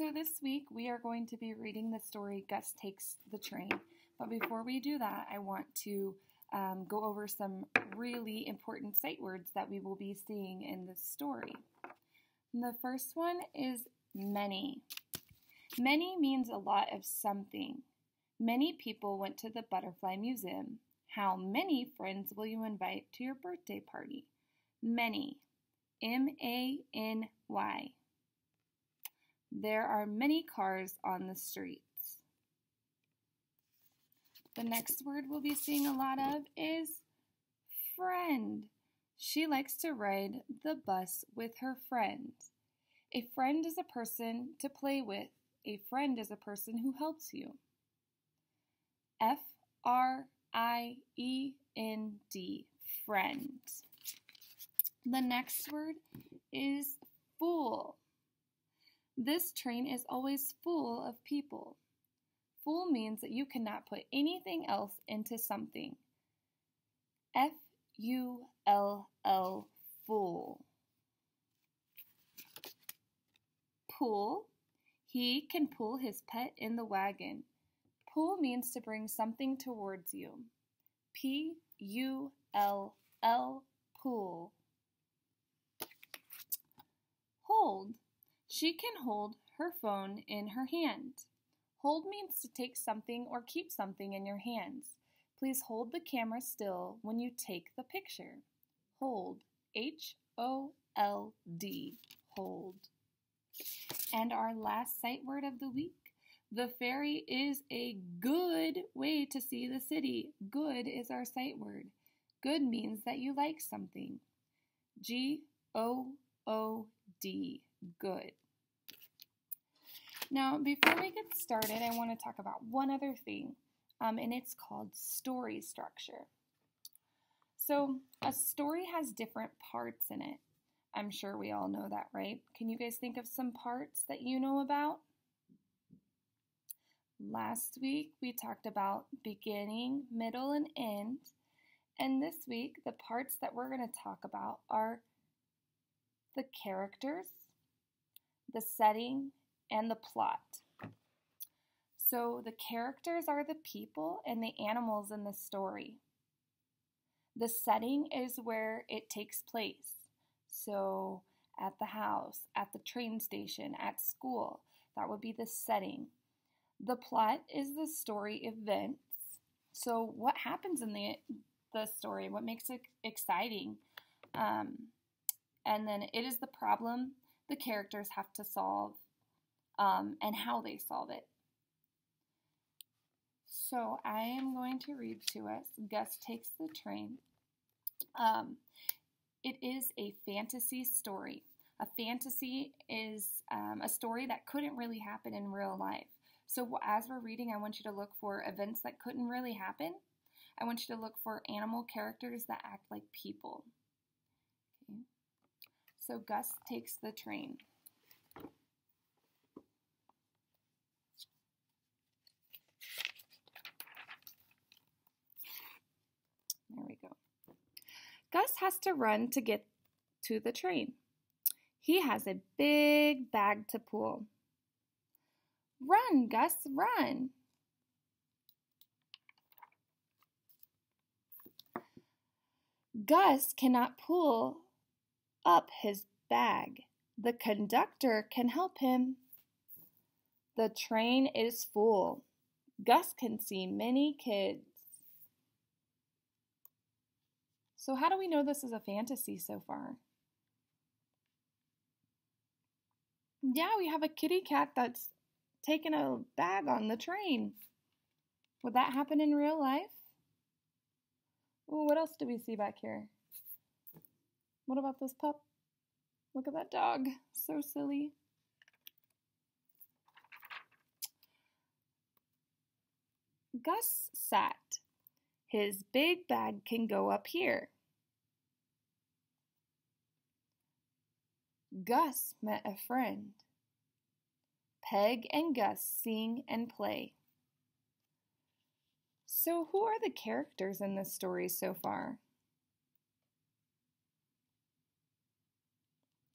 So this week we are going to be reading the story Gus Takes the Train. But before we do that, I want to um, go over some really important sight words that we will be seeing in this story. And the first one is many. Many means a lot of something. Many people went to the Butterfly Museum. How many friends will you invite to your birthday party? Many. M A N Y. There are many cars on the streets. The next word we'll be seeing a lot of is friend. She likes to ride the bus with her friends. A friend is a person to play with. A friend is a person who helps you. F R I E N D, friend. The next word is fool. This train is always full of people. Full means that you cannot put anything else into something. F U L L, full. Pull. He can pull his pet in the wagon. Pull means to bring something towards you. P U L L, pull. Hold. She can hold her phone in her hand. Hold means to take something or keep something in your hands. Please hold the camera still when you take the picture. Hold. H O L D. Hold. And our last sight word of the week. The ferry is a good way to see the city. Good is our sight word. Good means that you like something. G O O D. Good. Now, before we get started, I want to talk about one other thing, um, and it's called story structure. So, a story has different parts in it. I'm sure we all know that, right? Can you guys think of some parts that you know about? Last week we talked about beginning, middle, and end. And this week, the parts that we're going to talk about are the characters, the setting, and the plot. So the characters are the people and the animals in the story. The setting is where it takes place. So at the house, at the train station, at school, that would be the setting. The plot is the story events. So what happens in the the story? What makes it exciting? Um, and then it is the problem the characters have to solve um, and how they solve it. So I am going to read to us Gus Takes the Train. Um, it is a fantasy story. A fantasy is um, a story that couldn't really happen in real life. So as we're reading, I want you to look for events that couldn't really happen. I want you to look for animal characters that act like people. So Gus takes the train. There we go. Gus has to run to get to the train. He has a big bag to pull. Run, Gus, run. Gus cannot pull up his bag. The conductor can help him. The train is full. Gus can see many kids. So, how do we know this is a fantasy so far? Yeah, we have a kitty cat that's taking a bag on the train. Would that happen in real life? Ooh, what else do we see back here? What about this pup? Look at that dog. So silly. Gus sat. His big bag can go up here. Gus met a friend. Peg and Gus sing and play. So, who are the characters in this story so far?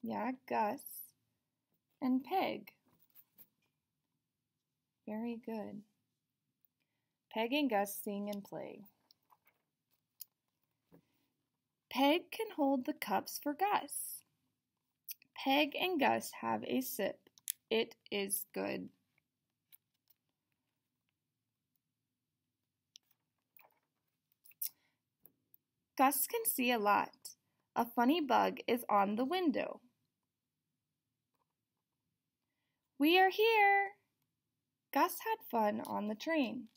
Yeah, Gus and Peg. Very good. Peg and Gus sing and play. Peg can hold the cups for Gus. Peg and Gus have a sip. It is good. Gus can see a lot. A funny bug is on the window. We are here. Gus had fun on the train.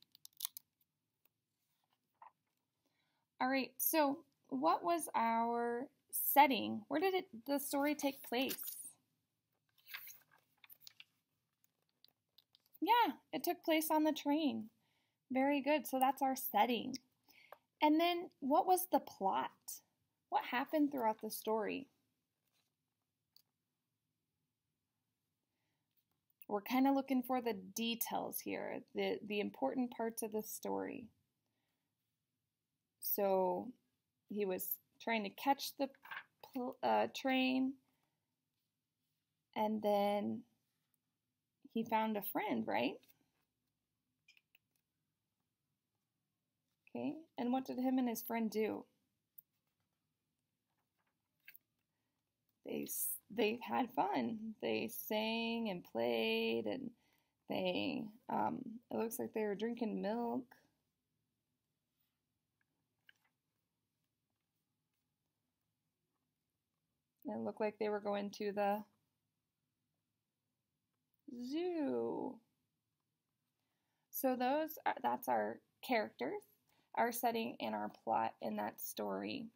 All right, so what was our setting? Where did it, the story take place? Yeah, it took place on the train. Very good. So that's our setting. And then what was the plot? What happened throughout the story? We're kind of looking for the details here, the, the important parts of the story. So he was trying to catch the uh, train, and then he found a friend, right? Okay, and what did him and his friend do? They they had fun. They sang and played, and they um, it looks like they were drinking milk. It looked like they were going to the zoo. So those are, that's our characters, our setting, and our plot in that story.